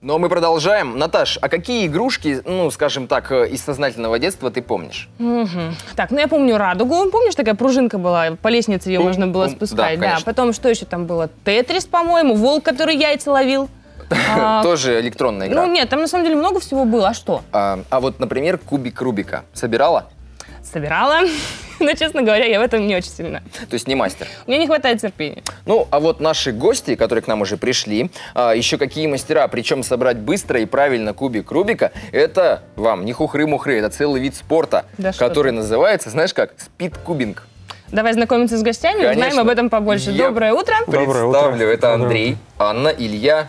Но мы продолжаем. Наташ, а какие игрушки, ну, скажем так, э, из сознательного детства ты помнишь? Мгм. Так, ну я помню радугу. Помнишь, такая пружинка была, по лестнице ее можно было. Да, спускать. Да, конечно. потом что еще там было? Тетрис, по-моему, волк, который яйца ловил. А, Тоже электронная игра. Ну нет, там на самом деле много всего было. А что? А, а вот, например, кубик Рубика собирала? Собирала. Но, честно говоря, я в этом не очень сильно. То есть не мастер. Мне не хватает терпения. Ну, а вот наши гости, которые к нам уже пришли, а, еще какие мастера, причем собрать быстро и правильно кубик Рубика, это вам не хухры-мухры, это целый вид спорта, Да который называется, знаешь как, спид-кубинг. Давай знакомиться с гостями, узнаем Конечно. об этом побольше. Я- Доброе утро. Доброе утро. Представлю, это Доброе Андрей, Анна, Илья.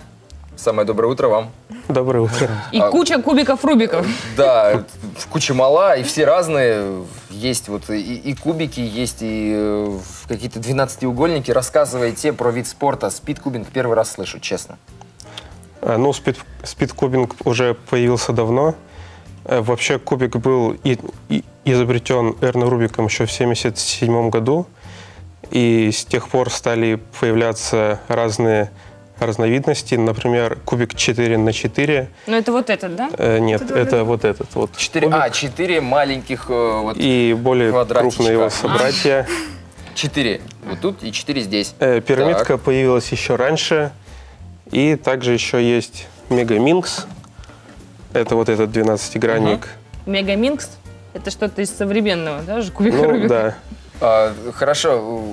Самое доброе утро вам. Доброе утро. И А- куча кубиков-рубиков. Да, в куча мала, и все разные. Есть вот и, и кубики, есть и э, какие-то 12-угольники. Рассказывайте про вид спорта. Спид-кубинг первый раз слышу, честно. А, Ну, спид, спид-кубинг уже появился давно. Э, Вообще кубик был и- и- изобретен Эрно Рубиком еще в 1977 году. И с тех пор стали появляться разные разновидности. Например, кубик 4 на 4. Ну это вот этот, да? Э, Нет, это вот этот вот. Четыре, кубик. а, четыре маленьких, э, вот И более крупные его собратья. четыре вот тут и четыре здесь. Э, Пирамидка Так. появилась еще раньше. И также еще есть Мегаминкс. Это вот этот 12-гранник. Мегаминкс. Это что-то из современного, да, же кубика Ну, Рубика? да. А, хорошо,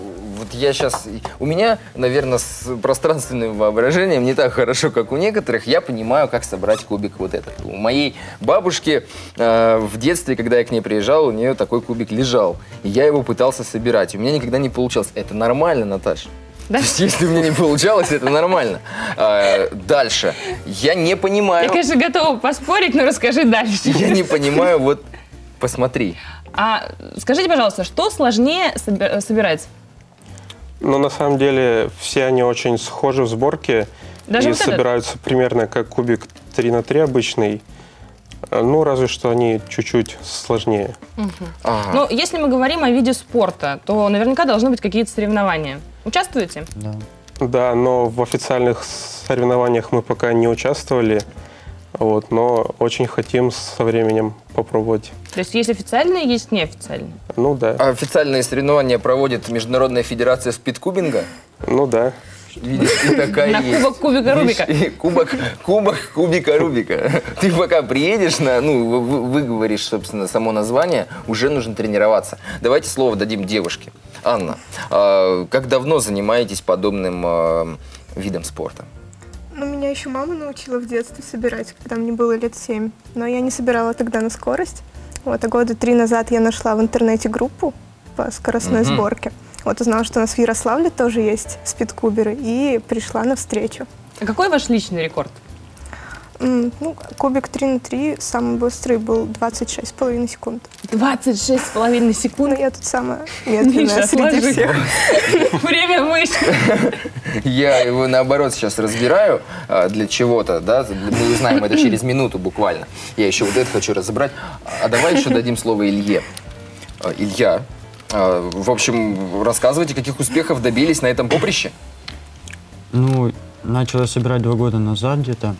вот я сейчас... У меня, наверное, с пространственным воображением не так хорошо, как у некоторых. Я понимаю, как собрать кубик вот этот. У моей бабушки э, в детстве, когда я к ней приезжал, у нее такой кубик лежал. И я его пытался собирать. У меня никогда не получалось. Это нормально, Наташа. Да? То есть, если у меня не получалось, это нормально. А, дальше. Я не Я, понимаю... конечно, готова поспорить, но расскажи дальше. Я не понимаю, вот посмотри. А скажите, пожалуйста, что сложнее соби- собирать? Но на самом деле все они очень схожи в сборке. Даже и вот этот? собираются примерно как кубик 3 на 3 обычный. Э, Ну, разве что они чуть-чуть сложнее. Ага. Ну, если мы говорим о виде спорта, то наверняка должны быть какие-то соревнования. Участвуете? Да. Да, но в официальных соревнованиях мы пока не участвовали. Вот, но очень хотим со временем попробовать. То есть есть официальные, есть неофициальные. Ну да, Официальные соревнования проводит Международная федерация спидкубинга. ну да. Видишь, и такая На есть. кубок кубика Видишь, Рубика. и Кубок, кубок кубика Рубика. Ты пока приедешь на, ну, вы- вы- выговоришь, собственно, само название, уже нужно тренироваться. Давайте слово дадим девушке. Анна, а, как давно занимаетесь подобным а, видом спорта? Ну, меня еще мама научила в детстве собирать, когда мне было лет семь. Но я не собирала тогда на скорость. Вот, а года три назад я нашла в интернете группу по скоростной Мгм. сборке. Вот, узнала, что у нас в Ярославле тоже есть спидкуберы, и пришла навстречу. А какой ваш личный рекорд? М, Ну, кубик 3 на 3 самый быстрый был 26,5 секунд. 26,5 Ну, секунд. я тут самая медленная Миша, среди всех. Время выше. Я его наоборот сейчас разбираю а, для чего-то, да, мы узнаем это через минуту буквально. Я еще вот это хочу разобрать. А давай еще дадим слово Илье. А, Илья, а, в общем, рассказывайте, каких успехов добились на этом поприще. Ну, начал я собирать два года назад где-то.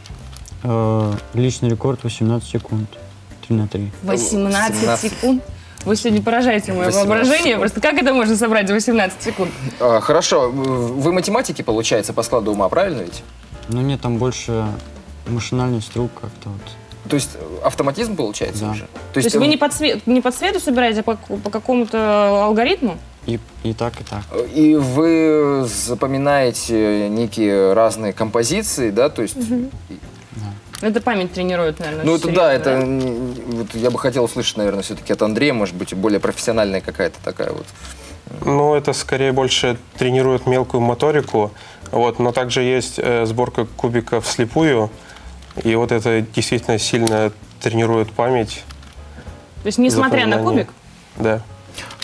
Э, личный рекорд 18 секунд. 3 на 3. 18 18. секунд. Вы сегодня поражаете мое 18 воображение. секунд. Просто как это можно собрать за 18 секунд? А, Хорошо, вы математики, получается, по складу ума, правильно ведь? Ну, нет, там больше машинальный струк как-то вот. То есть э, автоматизм получается Да. уже? То То есть вы э, не по, цве- не по цвету собираете, а по, по какому-то алгоритму? И, и так, и так. И вы запоминаете некие разные композиции, да, то есть... Это память тренирует, наверное. Ну, это да, серьезно, это м, вот я бы хотел услышать, наверное, все-таки от Андрея, может быть, более профессиональная какая-то такая вот. Ну, это скорее больше тренирует мелкую моторику. Вот, но также есть э, сборка кубиков вслепую. И вот это действительно сильно тренирует память. То есть, несмотря на кубик, Да.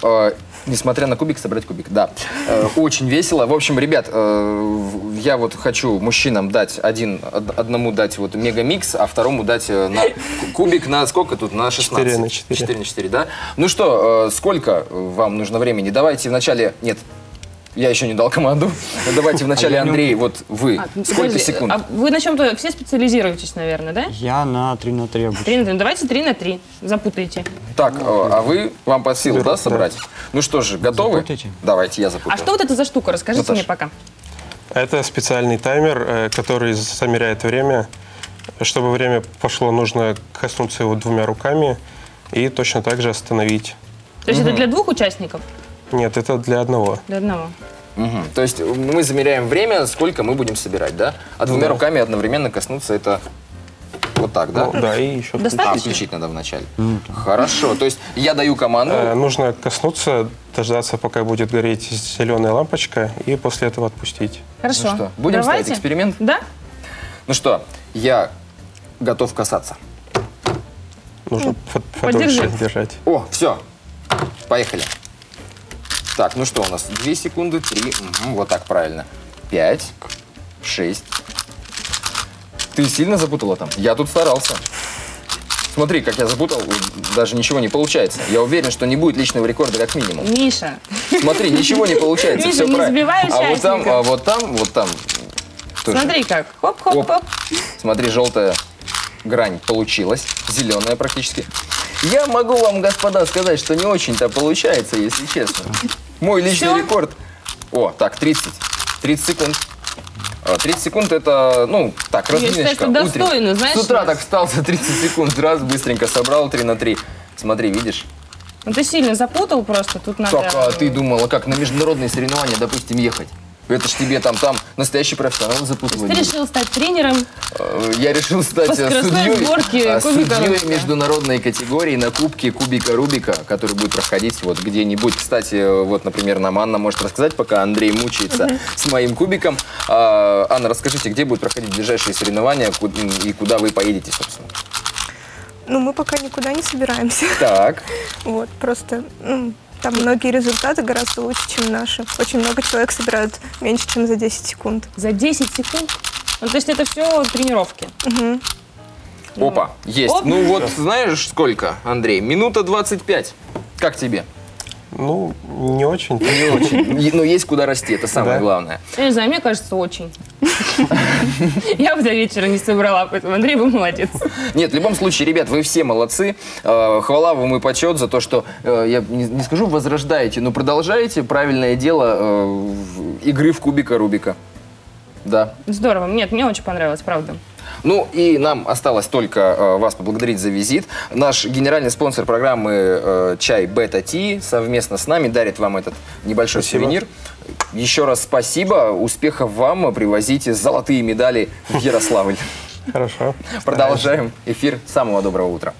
Э, несмотря на кубик, собрать кубик, да. Э, очень весело. В общем, ребят, э, я вот хочу мужчинам дать один, од- одному дать вот мегамикс, а второму дать э, на ку- кубик на сколько тут? На 16? Четыре на четыре. 4 на 4, да? Ну что, сколько вам нужно времени? Давайте вначале... Нет, Я еще не дал команду. Давайте вначале, я не Андрей, вот вы. А, Сколько подожди, секунд? а вы на чем-то все специализируетесь, наверное, да? Я на 3 на 3 обучаюсь. Три на три. Ну, Давайте три на три. Запутайте. Так, а а вы, вам под силу, да, собрать? Ну что же, готовы? Запутайте. Давайте, я А запутаю. что вот это за штука? Расскажите Наташа. мне пока. Это специальный таймер, э, который замеряет время. Чтобы время пошло, нужно коснуться его двумя руками и точно так же остановить. То есть это для двух участников? Нет, это для одного. Для одного. Мгм. То есть мы замеряем время, сколько мы будем собирать, да? А двумя Да. руками одновременно коснуться это вот так, да? Ну, да, и еще А, Достаточно? включить надо вначале. Хорошо, то есть я даю команду. Э, Нужно коснуться, дождаться, пока будет гореть зеленая лампочка, и после этого отпустить. Хорошо. Ну что, будем Давайте. ставить эксперимент? Да? Ну что, я готов касаться. Нужно подержи. подольше держать. О, все, поехали. Так, ну что у нас? Две секунды, три, вот так правильно. Пять, шесть. Ты сильно запутала там? Я тут старался. Смотри, как я запутал, даже ничего не получается. Я уверен, что не будет личного рекорда как минимум. Миша. Смотри, ничего не получается, Миша, не сбивай а вот там, а вот там, вот там. тоже. Смотри как. Хоп-хоп-хоп. Оп. Смотри, желтая грань получилась, зеленая практически. Я могу вам, господа, сказать, что не очень-то получается, если честно. Мой личный Всё? рекорд. О, так, 30. 30 секунд. А, 30 секунд это, ну, так, Я считаю, разминочка. что достойно, знаешь, С утра так встал за 30 секунд, раз, быстренько собрал 3 на 3. Смотри, видишь? Ну ты сильно запутал просто. Тут надо... Так, а ты думала, как на международные соревнования, допустим, ехать? Это ж тебе там, там настоящий профессионал Ты запутывает. решил стать тренером. Э, Я решил стать э, судьей, сборке а, кубика судьей международной категории на кубке Кубика Рубика, который будет проходить вот где-нибудь. Кстати, э, вот, например, нам Анна может рассказать, пока Андрей мучается с моим кубиком. А, Анна, расскажите, где будут проходить ближайшие соревнования и куда вы поедете, собственно? Ну, мы пока никуда не собираемся. Так, Вот, просто м, там многие результаты гораздо лучше, чем наши. Очень много человек собирают меньше, чем за 10 секунд. За 10 секунд. Ну, то есть это все тренировки. опа, есть. Оп. Ну вот, знаешь сколько, Андрей? Минута 25. Как тебе? Ну, не очень. Не очень. Но есть куда расти, это самое Да. главное. Я не знаю, мне кажется, очень. Я бы до вечера не собрала, поэтому Андрей, вы молодец. Нет, в любом случае, ребят, вы все молодцы. Э, Хвала вам и почет за то, что, э, я не, скажу возрождаете, но продолжаете правильное дело э, игры в кубика Рубика. Да. Здорово. Нет, мне очень понравилось, правда. Ну и нам осталось только э, вас поблагодарить за визит. Наш генеральный спонсор программы э, чай Бета Ти совместно с нами дарит вам этот небольшой Спасибо. сувенир. Еще раз спасибо, успехов вам, привозите золотые медали в Ярославль. Хорошо. Продолжаем эфир. Самого доброго утра.